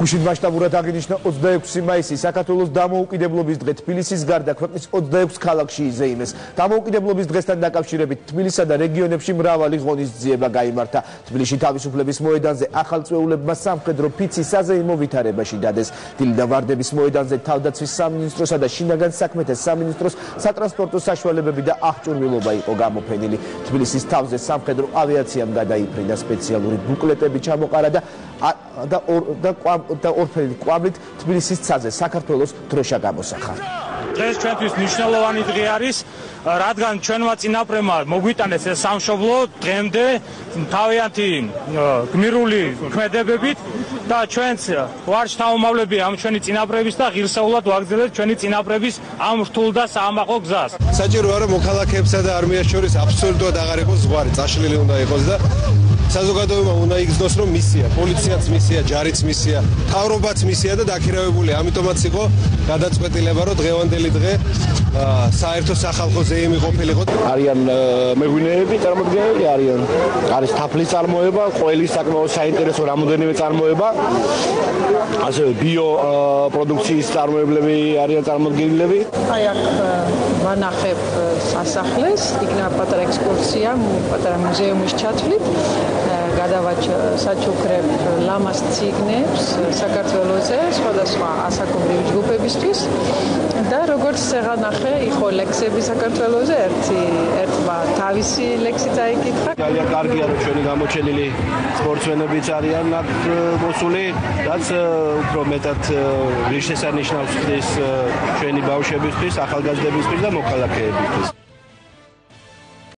გუშინ მასშტაბურად აღინიშნა 26 მაისი საქართველოს დამოუკიდებლობის დღე თბილისის გარდა ქვეყნის 26 ქალაქში იზეიმეს. დამოუკიდებლობის დღესთან დაკავშირებით თბილისსა და რეგიონებში მრავალი ღონისძიება გამართა. თბილისში თავისუფლების მოედანზე ახალწვეულებმა სამხედრო ფიცი საზეიმო ვითარებაში დადეს. დილდა ვარდების მოედანზე თავდაცვის სამინისტროსა და შინაგან საქმეთა სამინისტროს სატრანსპორტო საშუალებები და აღჭურვილობა იყო გამოფენილი. თბილისის თავზე სამხედრო ავიაციამ გადაიფრინა სპეციალური ბუკლეტები ჩამოყარა და და და და ორფერილი კვამლით თბილისის ცაზე საქართველოს დროშა გამოსახა. დღეს ჩვენთვის მნიშვნელოვანი დღე არის, რადგან ჩვენმა წინაპრებმა მოგვიტანეს ეს სამშობლო დღემდე თავიანთი გმირული ქმედებებით და ჩვენც ვარშ თაუმავლები ამ ჩვენი წინაპრების და ღირსეულად ვაგრძელებთ ჩვენი წინაპრების ამ რთულ და საამაყო გზას. საჭირო არა მოქალაქეებსა და არმიას შორის აბსოლუტურად აღარ იყოს ზღვარი, წაშლილი უნდა იყოს და საზოგადოება უნდა იგრძნოს რომ მისია, პოლიციაც მისია, ჯარიც მისია, თავრობაც მისია და დაქირავებული, ამიტომაც იყო გადაწყვეტილება რომ დღევანდელი დღე საერთო სახალხო ზეიმი ყოფილიყო. არიან მეღვინეები წარმოდგენილი არიან. არის თაფლის წარმოება, ყველის საკმაოდ საინტერესო რამოდენიმე წარმოება. ასევე ბიო პროდუქციის წარმოებლები არიან წარმოდგენილები. აი აქ ვანახებ სასახლეს, იქნება პატარა ექსკურსია, პატარა მუზეუმის ჩათვლით. გადავაჩ საჩუქრებ ლამას ციგნებს საქართველოსზე სხვადასხვა ასაკობრივი ჯგუფებისთვის და როგორც შეღანახე იხო ლექსები საქართველოსზე ერთი ერთმა თავისი ლექსი წაიკითხა. ძალიან კარგია რომ ჩვენი გამოჩენილი სპორტსმენებიც არიან აქ მოსული რაც უფრო მეტად ვიშესანიშნავს ხდის ჩვენი ბავშვებისთვის ახალგაზრდებისთვის და მოქალაქეებისთვის